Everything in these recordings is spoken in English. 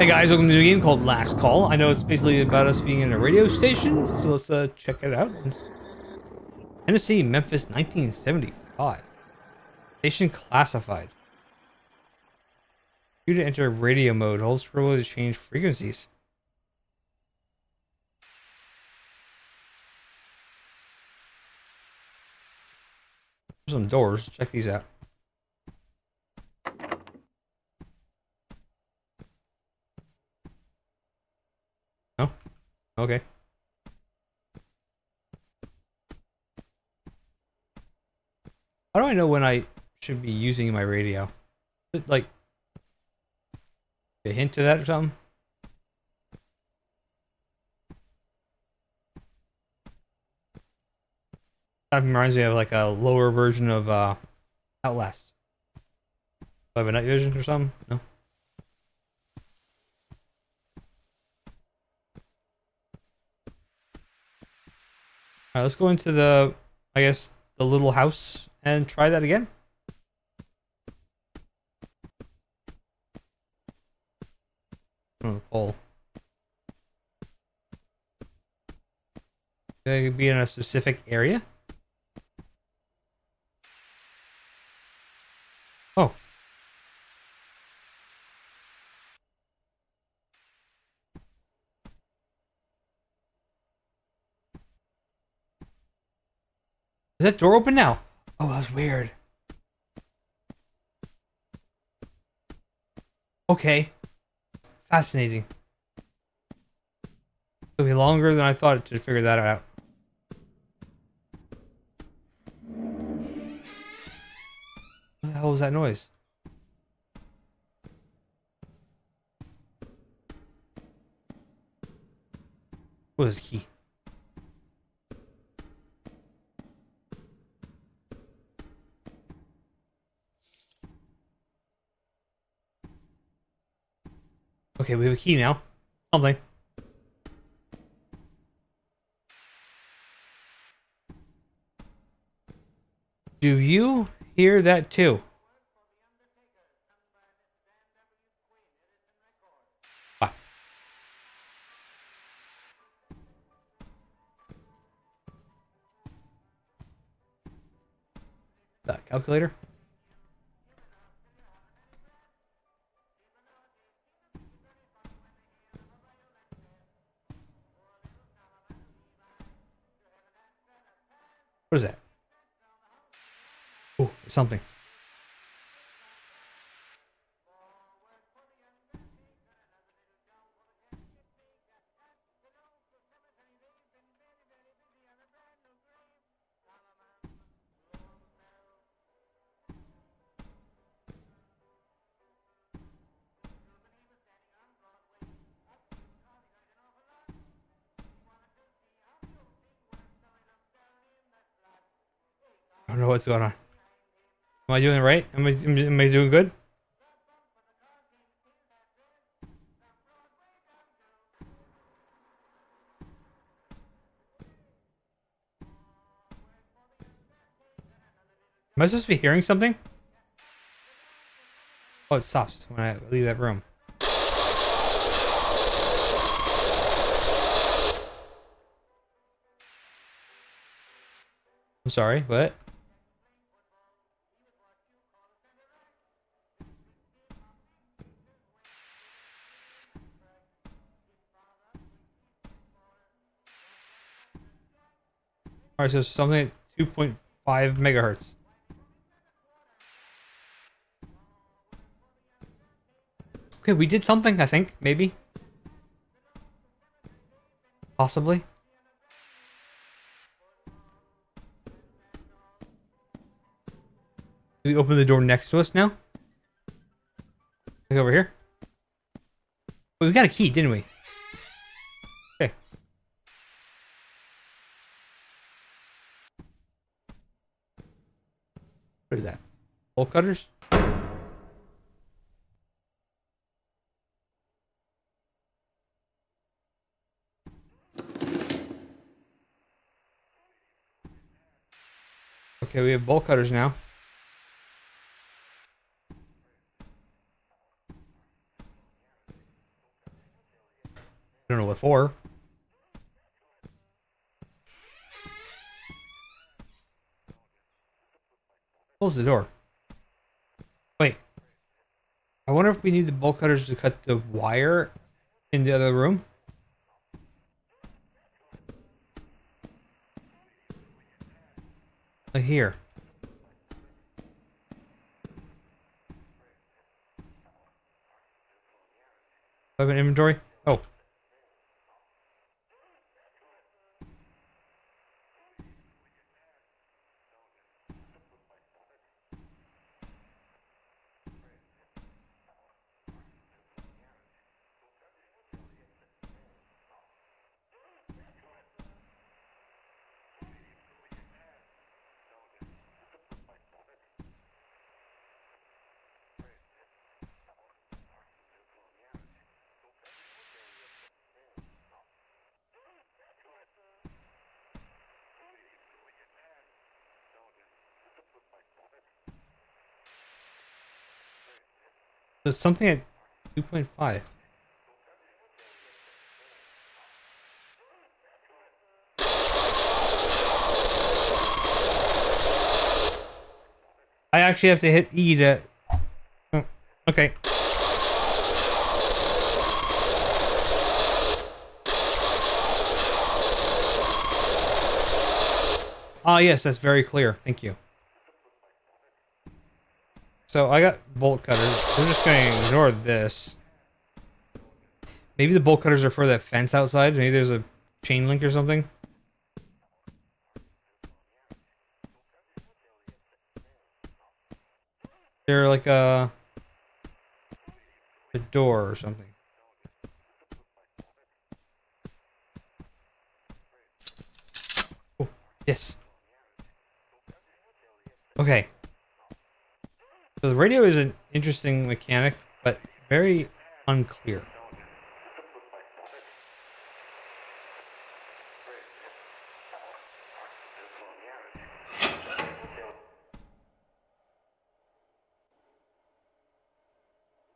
Hey guys, welcome to a new game called Last Call. I know it's basically about us being in a radio station, so let's uh, check it out. Tennessee, Memphis, 1975. Station classified. You to enter radio mode. Hold scroll to change frequencies. some doors. Check these out. No? Okay. How do I know when I should be using my radio? Like a hint to that or something? That reminds me of like a lower version of uh, Outlast. Do I have a night vision or something? No. Alright, let's go into the, I guess, the little house and try that again. Oh, the pole. Could be in a specific area? Oh. Is that door open now? Oh, that's weird. Okay. Fascinating. It'll be longer than I thought to figure that out. What the hell was that noise? What is key? Okay, we have a key now. Something. Do you hear that too? That calculator? Something. I don't know what's going on. Am I doing it right? Am I, am I doing good? Am I supposed to be hearing something? Oh, it stops when I leave that room. I'm sorry, what? Alright, so something at 2.5 megahertz. Okay, we did something, I think, maybe. Possibly. we open the door next to us now? Look over here. Well, we got a key, didn't we? What is that? Bolt cutters? Okay, we have bolt cutters now. I don't know what for. Close the door. Wait. I wonder if we need the bolt cutters to cut the wire in the other room. Like here. I have an inventory? Oh. There's something at 2.5. I actually have to hit E to... Oh, okay. Ah, yes, that's very clear. Thank you. So I got bolt cutters. We're just going to ignore this. Maybe the bolt cutters are for that fence outside. Maybe there's a chain link or something. They're like a, a door or something. Oh, yes. Okay. So the radio is an interesting mechanic, but very unclear.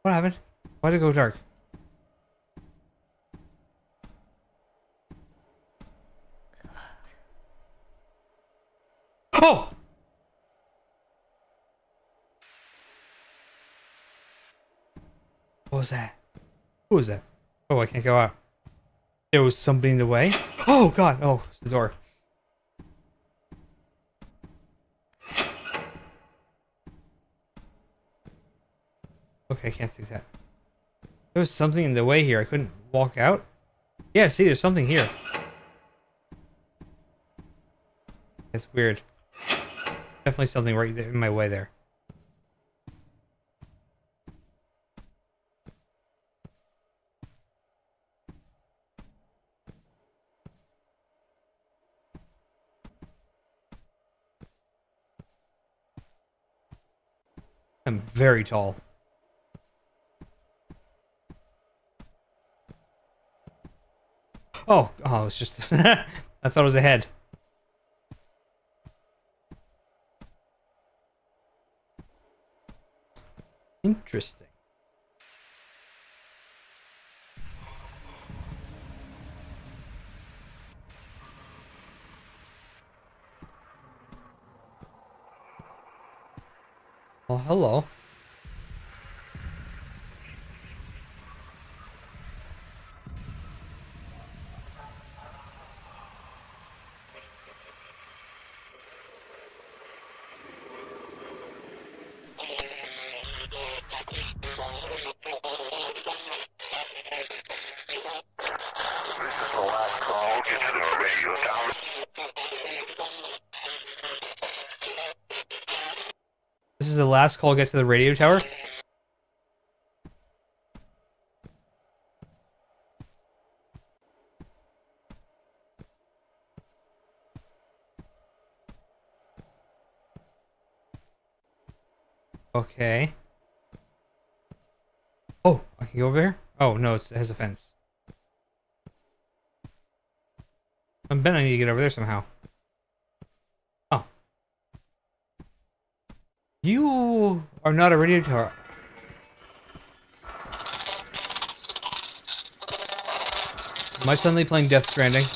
What happened? Why did it go dark? Oh! What was that? Who was that? Oh, I can't go out. There was somebody in the way. Oh, God. Oh, it's the door. Okay, I can't see that. There was something in the way here. I couldn't walk out. Yeah, see, there's something here. That's weird. Definitely something right in my way there. I'm very tall. Oh, oh, it's just... I thought it was a head. Interesting. Well, hello. This is the last call. Get to the radio tower. The last call get to the radio tower. Okay. Oh, I can go over there? Oh, no, it's, it has a fence. I'm betting I need to get over there somehow. You are not a radio tower. Am I suddenly playing Death Stranding?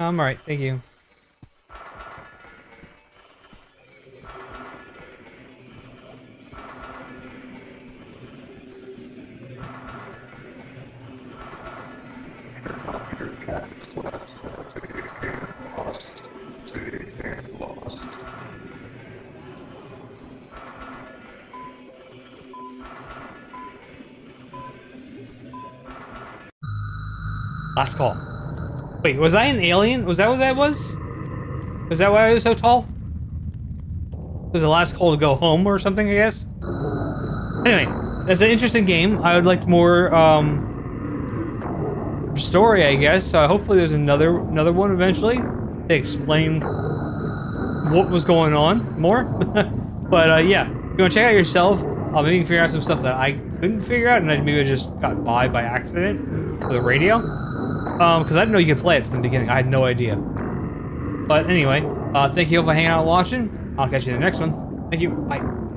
I'm alright, thank you. Last call. Wait, was I an alien? Was that what that was? Was that why I was so tall? It Was the last call to go home or something, I guess? Anyway, that's an interesting game. I would like more, um... story, I guess. So hopefully there's another another one eventually They explain what was going on more. but, uh, yeah. If you want to check out yourself, uh, maybe figure out some stuff that I couldn't figure out and I maybe just got by by accident with the radio. Um, because I didn't know you could play it from the beginning. I had no idea. But anyway, uh, thank you all for hanging out and watching. I'll catch you in the next one. Thank you. Bye.